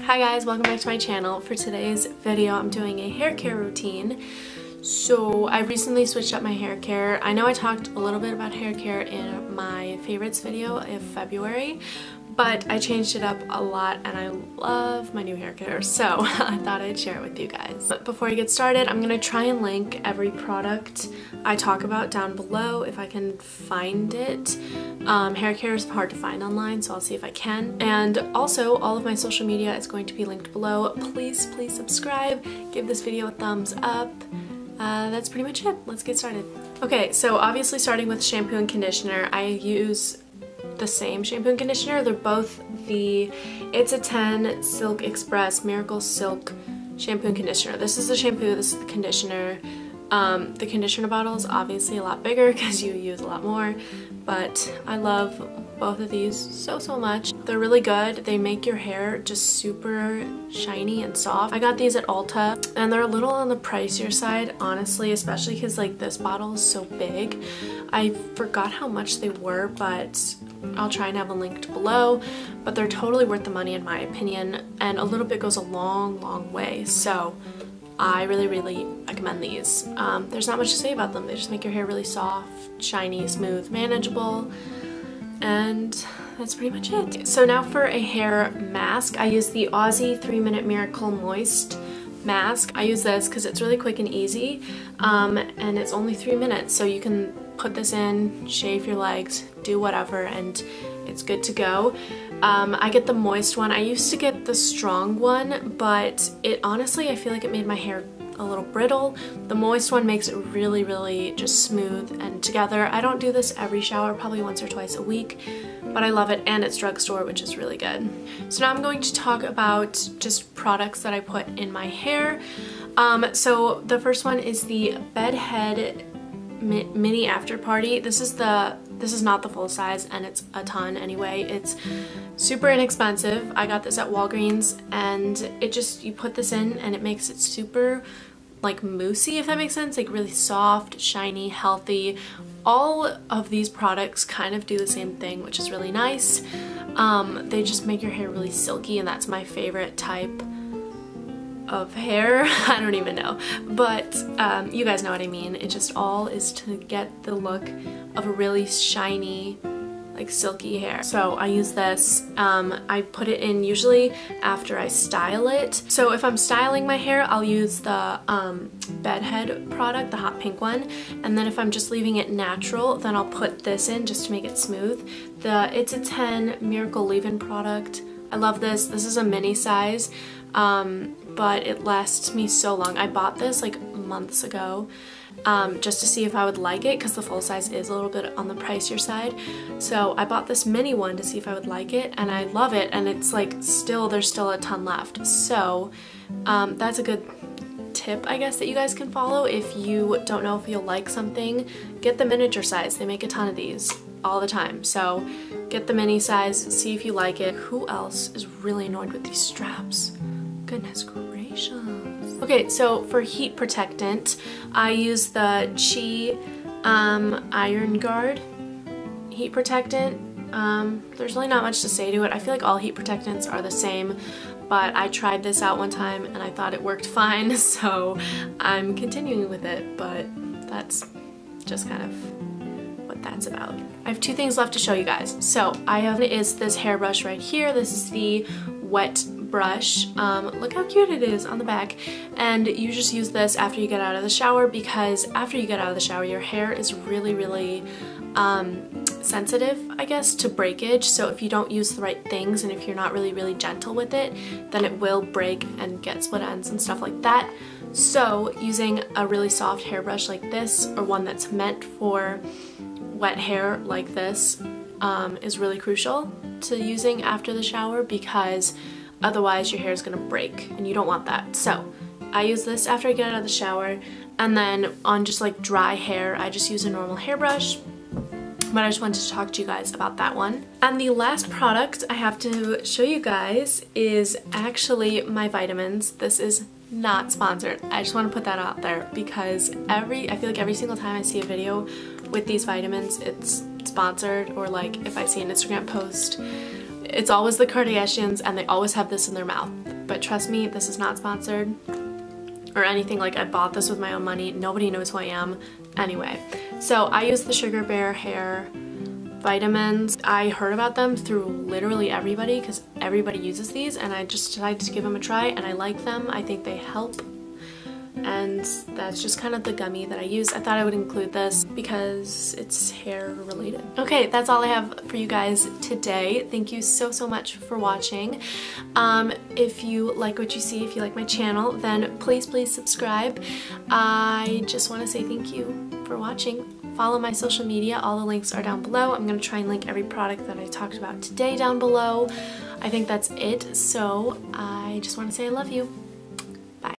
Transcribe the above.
Hi guys, welcome back to my channel. For today's video, I'm doing a hair care routine. So I recently switched up my hair care. I know I talked a little bit about hair care in my favorites video in February, but I changed it up a lot and I love my new hair care so I thought I'd share it with you guys. But before I get started I'm gonna try and link every product I talk about down below if I can find it. Um, hair care is hard to find online so I'll see if I can and also all of my social media is going to be linked below. Please please subscribe, give this video a thumbs up. Uh, that's pretty much it. Let's get started. Okay, so obviously starting with shampoo and conditioner, I use the same shampoo and conditioner. They're both the It's a 10 Silk Express Miracle Silk shampoo and conditioner. This is the shampoo, this is the conditioner. Um, the conditioner bottle is obviously a lot bigger because you use a lot more, but I love both of these so, so much. They're really good. They make your hair just super shiny and soft. I got these at Ulta and they're a little on the pricier side, honestly, especially because like this bottle is so big. I forgot how much they were, but I'll try and have them linked below, but they're totally worth the money in my opinion, and a little bit goes a long, long way. So I really, really recommend these. Um, there's not much to say about them. They just make your hair really soft, shiny, smooth, manageable, and that's pretty much it. So now for a hair mask, I use the Aussie 3 Minute Miracle Moist mask. I use this because it's really quick and easy um, and it's only three minutes so you can put this in, shave your legs, do whatever and it's good to go. Um, I get the moist one. I used to get the strong one but it honestly I feel like it made my hair a little brittle. The moist one makes it really, really just smooth and together. I don't do this every shower, probably once or twice a week, but I love it and it's drugstore, which is really good. So now I'm going to talk about just products that I put in my hair. Um, so the first one is the Bed Bedhead Mini After Party. This is the this is not the full size and it's a ton anyway. It's super inexpensive. I got this at Walgreens and it just, you put this in and it makes it super like moussey if that makes sense, like really soft, shiny, healthy. All of these products kind of do the same thing which is really nice. Um, they just make your hair really silky and that's my favorite type of hair. I don't even know. But um, you guys know what I mean. It just all is to get the look of a really shiny like silky hair. So I use this, um, I put it in usually after I style it. So if I'm styling my hair, I'll use the um, Bed Head product, the hot pink one. And then if I'm just leaving it natural, then I'll put this in just to make it smooth. The It's a 10 Miracle Leave-In product. I love this. This is a mini size, um, but it lasts me so long. I bought this like months ago um, just to see if I would like it because the full size is a little bit on the pricier side. So I bought this mini one to see if I would like it and I love it and it's like still, there's still a ton left. So um, that's a good tip I guess that you guys can follow if you don't know if you'll like something. Get the miniature size, they make a ton of these all the time. So get the mini size, see if you like it. Who else is really annoyed with these straps? Goodness gracious. Okay, so for heat protectant, I use the Chi um, Iron Guard heat protectant. Um, there's really not much to say to it. I feel like all heat protectants are the same, but I tried this out one time and I thought it worked fine, so I'm continuing with it, but that's just kind of that's about. I have two things left to show you guys. So I have is this hairbrush right here. This is the wet brush. Um, look how cute it is on the back. And you just use this after you get out of the shower because after you get out of the shower, your hair is really, really um, sensitive, I guess, to breakage. So if you don't use the right things and if you're not really, really gentle with it, then it will break and get split ends and stuff like that. So using a really soft hairbrush like this or one that's meant for wet hair like this um, is really crucial to using after the shower because otherwise your hair is going to break and you don't want that. So I use this after I get out of the shower and then on just like dry hair I just use a normal hairbrush but I just wanted to talk to you guys about that one. And the last product I have to show you guys is actually my vitamins. This is not sponsored. I just want to put that out there because every I feel like every single time I see a video with these vitamins it's sponsored or like if I see an Instagram post It's always the Kardashians and they always have this in their mouth. But trust me, this is not sponsored or anything like I bought this with my own money. Nobody knows who I am. Anyway, so I use the SugarBear hair vitamins. I heard about them through literally everybody because everybody uses these and I just decided to give them a try and I like them. I think they help and that's just kind of the gummy that I use. I thought I would include this because it's hair related. Okay, that's all I have for you guys today. Thank you so, so much for watching. Um, if you like what you see, if you like my channel, then please, please subscribe. I just want to say thank you for watching. Follow my social media. All the links are down below. I'm going to try and link every product that I talked about today down below. I think that's it. So I just want to say I love you.